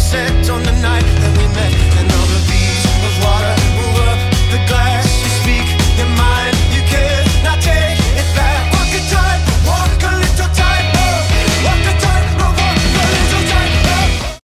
set on the night.